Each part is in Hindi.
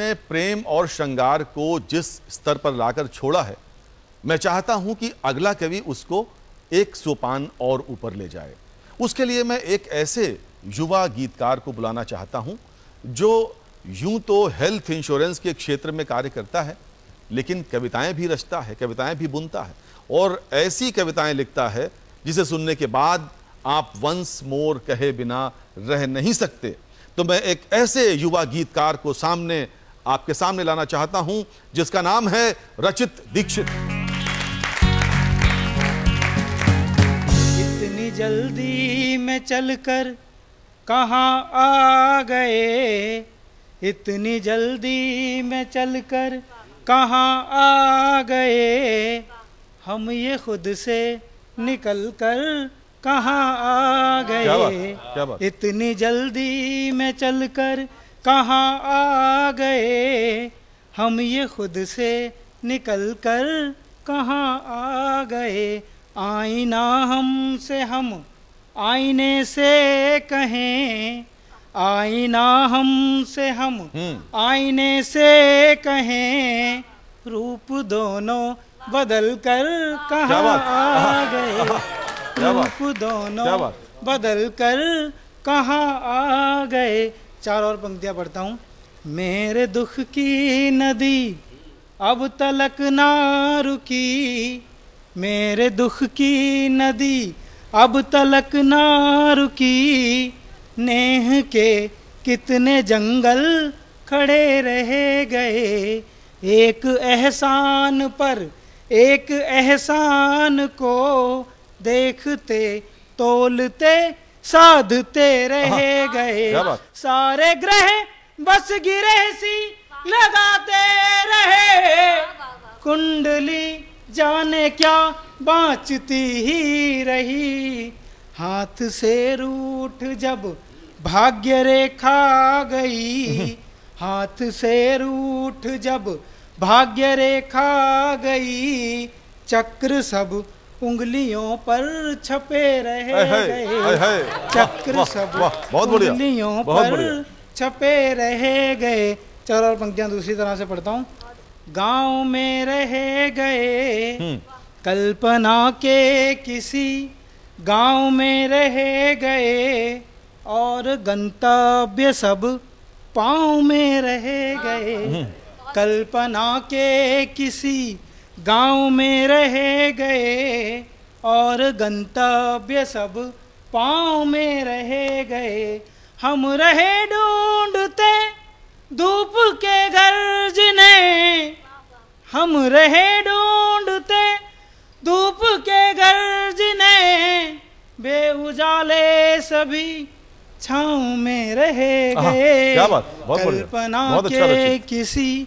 ने प्रेम और श्रृंगार को जिस स्तर पर लाकर छोड़ा है, मैं चाहता हूँ कि अगला कवि उसको एक सोपान और ऊपर ले जाए। उसके लिए मैं एक ऐसे युवा गीतकार को बुलाना चाहता हूँ, जो यूँ तो हेल्थ इंश्योरेंस के क्षेत्र में कार्य करता है, लेकिन कविताएँ भी रचता है, कविताएँ भी बुनता है, और ऐसी कविताएँ लिखता है, जिसे सुनने के बाद आप वंस मोर कहे बिना रह नहीं सकते। तो मैं एक ऐसे युवा गीतकार को सामने आपके सामने लाना चाहता हूँ जिसका नाम है रचित दीक्षित। इतनी जल्दी में चलकर कहाँ आ गए? इतनी जल्दी में चलकर कहाँ आ गए? हम ये खुद से निकल कर कहाँ आ गए? क्या बात। इतनी जल्दी में चलकर कहाँ आ गए? हम ये खुद से निकल कर कहाँ आ गए? आईना हमसे हम आईने से कहें। आईना हमसे हम हम्म। आईने से कहें। रूप दोनों बदल कर कहाँ आ गए? रूप दोनों बदल कर कहाँ आ गए? चार और पंक्तियाँ पढ़ता हूँ। मेरे दुख की नदी, अब तलक ना रुकी मेरे दुख की नदी, अब तलक ना रुकी नेह के कितने जंगल खड़े रह गए। एक एहसान पर, एक एहसान को देखते, तोलते साधते रह गए। सारे ग्रह बस गिरे सी लगाते रहे। कुंडली जाने क्या बाँचती ही रही। हाथ से रूठ जब भाग्य रेखा गई। हाथ से रूठ जब भाग्य रेखा गई। चक्र सब उंगलियों पर छपे रह गए। चक्र सब बहुत बढ़िया, उंगलियों पर छपे रहे गए। चार और पंक्तियाँ दूसरी तरह से पढ़ता हूँ। गाँव में रह गए। हम्म। कल्पना के किसी गाँव में रह गए। और गंतव्य सब पाँव में रह गए। कल्पना के किसी गाँव में रह गए और गंतव्य सब पाँव में रह गए। हम रहे ढूंढते धूप के गर्जने हम रहे ढूंढते धूप के गर्जने बेउजाले सभी छाँव में रह गए। कल्पना अच्छा के किसी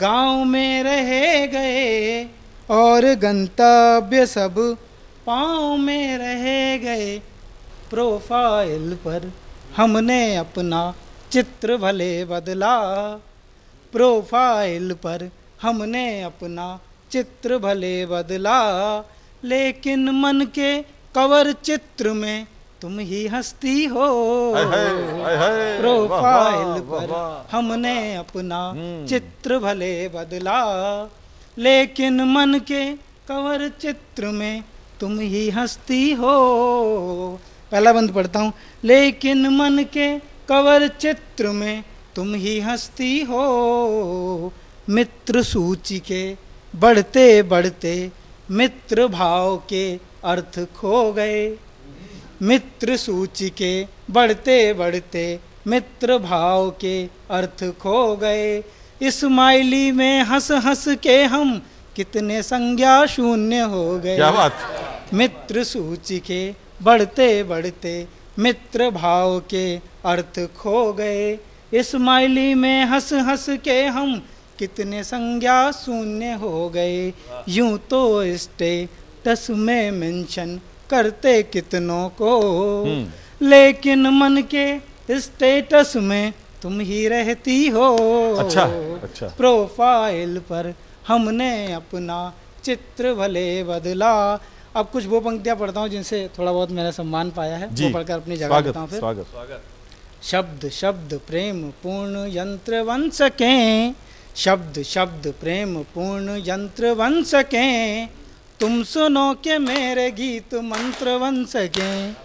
गाँव में रह गए और गंतव्य सब पाँव में रह गए। प्रोफ़ाइल पर हमने अपना चित्र भले बदला। प्रोफ़ाइल पर हमने अपना चित्र भले बदला। लेकिन मन के कवर चित्र में तुम ही हस्ती हो। प्रोफ़ाइल पर हमने अपना हम्म। चित्र भले बदला लेकिन मन के कवर चित्र में तुम ही हस्ती हो। पहला बंद पढ़ता हूँ। लेकिन मन के कवर चित्र में तुम ही हस्ती हो। मित्र सूची के बढ़ते बढ़ते मित्र भाव के अर्थ खो गए। मित्र सूची के बढ़ते बढ़ते मित्र भाव के अर्थ खो गए। स्माइली में हंस हंस के हम कितने संज्ञा शून्य हो गए। क्या बात? मित्र सूची के बढ़ते बढ़ते मित्र भाव के अर्थ खो गए। स्माइली में हंस हंस के हम कितने संज्ञा शून्य हो गए। यूँ तो स्टेटस में मेंशन करते कितनों को। हम्म। लेकिन मन के स्टेटस में तुम ही रहती हो। अच्छा, अच्छा। प्रोफ़ाइल पर हमने अपना चित्र भले बदला। अब कुछ वो पंक्तियाँ पढ़ता हूँ जिनसे थोड़ा बहुत मैंने सम्मान पाया है। वो पढ़कर अपनी जगह स्वागत देता हूँ फिर। स्वागत। शब्द शब्द प्रेम पूर्ण यंत्र बन सकें। शब्द शब्द प्रेम पूर्ण यंत्र बन सकें। तुम सुनो के मेरे गीत मंत्र बन सकें।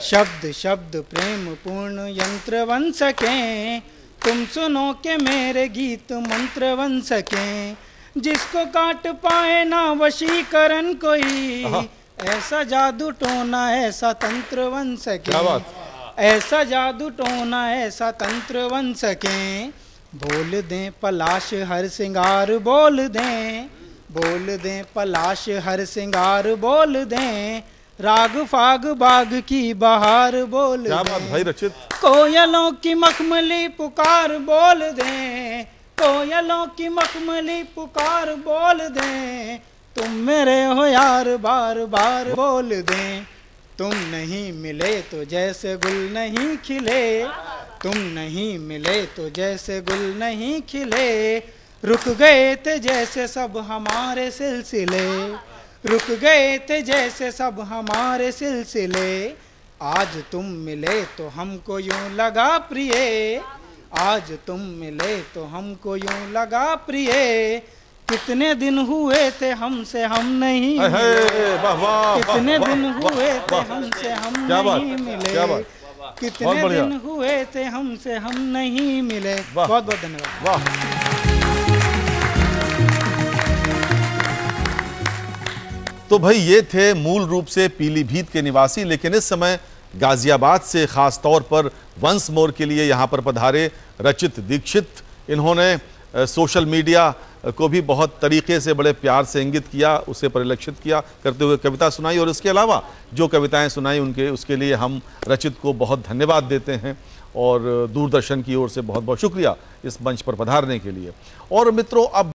शब्द शब्द प्रेम पूर्ण यंत्र बन सकें। तुम सुनो के मेरे गीत मंत्र बन सकें। जिसको काट पाए ना वशीकरण कोई। ऐसा जादू टोना ऐसा तंत्र बन सके। ऐसा जादू टोना ऐसा तंत्र बन सके। बोल दें पलाश हर सिंगार बोल दें। बोल दें पलाश हर सिंगार बोल दें राग फाग बाग की बहार बोल क्या बात दें भाई रचित। कोयलों की मखमली पुकार बोल दें कोयलों की मखमली पुकार बोल दें तुम मेरे हो यार बार बार बोल दें तुम नहीं मिले तो जैसे गुल नहीं खिले तुम नहीं मिले तो जैसे गुल नहीं खिले रुक गए थे जैसे सब हमारे सिलसिले। रुक गए थे जैसे सब हमारे सिलसिले। आज तुम मिले तो हमको यूँ लगा प्रिय। आज तुम मिले तो हमको यूँ लगा प्रिय। कितने दिन हुए थे हमसे हम नहीं कितने दिन हुए थे हमसे हम नहीं मिले। कितने दिन हुए थे हमसे हम नहीं मिले। बहुत बहुत धन्यवाद। तो भाई ये थे मूल रूप से पीलीभीत के निवासी, लेकिन इस समय गाजियाबाद से खास तौर पर वंस मोर के लिए यहाँ पर पधारे रचित दीक्षित। इन्होंने सोशल मीडिया को भी बहुत तरीके से बड़े प्यार से इंगित किया, उसे परिलक्षित किया, करते हुए कविता सुनाई, और इसके अलावा जो कविताएँ सुनाई उनके, उसके लिए हम रचित को बहुत धन्यवाद देते हैं, और दूरदर्शन की ओर से बहुत बहुत शुक्रिया इस मंच पर पधारने के लिए। और मित्रों, अब